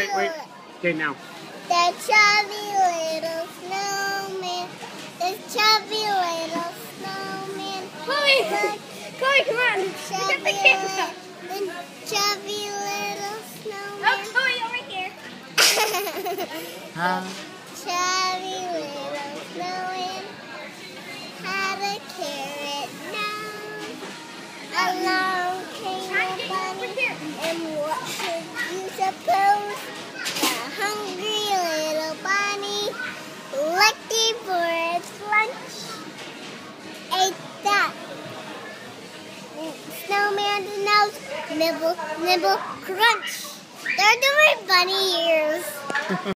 wait, wait. Okay, now. The chubby little snowman. The chubby little snowman. Chloe, Chloe, come on. Look at the camera. the chubby little snowman. Oh. Chloe, over here. Huh? chubby little snowman had a carrot nose. Along came Try a to get over bunny. And what should you suppose? Snowman's nose, nibble, nibble, crunch. They're doing bunny ears.